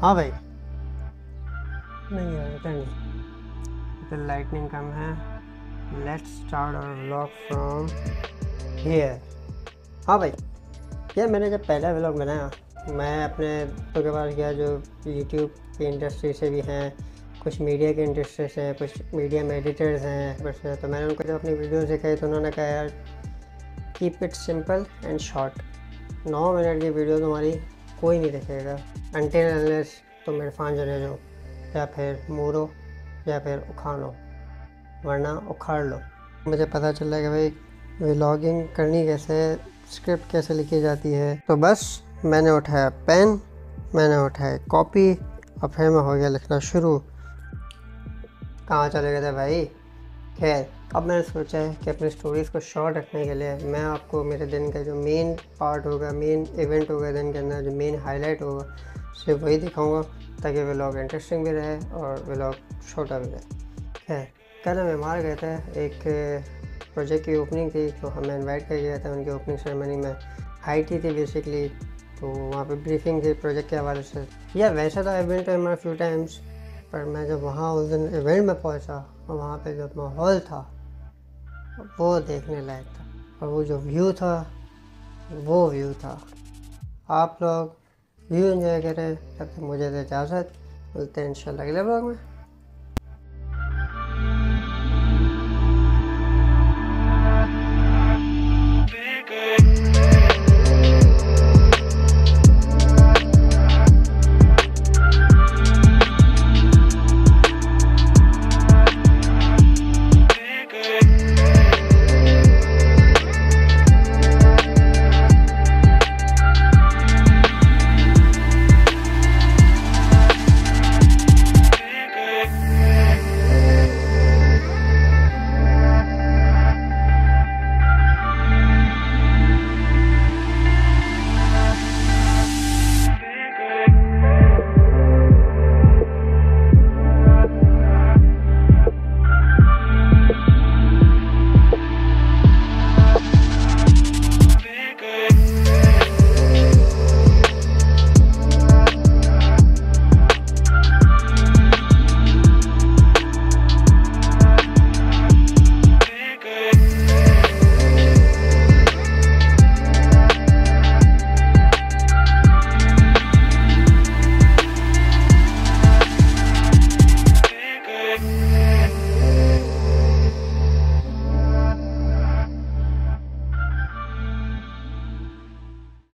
हाँ भाई। नहीं नहीं। इधर लाइटनिंग कम है। Let's start our vlog from here हाँ भाई। यार, मैंने जब पहला व्लॉग बनाया, मैं अपने दोस्तों के पास गया जो यूट्यूब की इंडस्ट्री से भी हैं, कुछ मीडिया के इंडस्ट्री से हैं कुछ मीडिया में एडिटर्स हैं तो मैंने उनको जब अपनी वीडियोस दिखाई तो उन्होंने कहा, यार keep it simple and short now minute की वीडियो तुम्हारी कोई नहीं देखेगा। अनलेस तुम इरफान जने जो या फिर मूरो, या फिर उखाड़ वरना उखाड़ लो। मुझे पता चला कि भाई व्लॉगिंग करनी कैसे स्क्रिप्ट कैसे लिखी जाती है। तो बस, मैंने उठाया पेन मैंने उठाया कॉपी और फिर मैं हो गया लिखना शुरू। कहाँ चले गए थे भाई? खैर, अब मैंने सोचा है कि अपनी स्टोरीज़ को शॉर्ट रखने के लिए मैं आपको मेरे दिन का जो मेन पार्ट होगा मेन इवेंट होगा दिन के अंदर, जो मेन हाईलाइट होगा, सिर्फ़ वही दिखाऊँगा ताकि व्लॉग इंटरेस्टिंग भी रहे और व्लॉग छोटा भी रहे। खैर, कल हमें मार गए थे एक प्रोजेक्ट की ओपनिंग थी तो हमें इनवाइट किया गया था उनकी ओपनिंग सेरेमनी में। हाई टी थी बेसिकली तो वहाँ पे ब्रीफिंग थी प्रोजेक्ट के हवाले से। या वैसे तो इवेंट है हमारा फ्यू टाइम्स पर मैं जब वहाँ उस दिन इवेंट में पहुँचा और वहाँ पे जो माहौल था, वो देखने लायक था। और वो जो व्यू था, वो व्यू था। आप लोग व्यू इंजॉय करें, तब तक मुझे इजाज़त। मिलते हैं इंशाल्लाह अगले ब्लॉग में।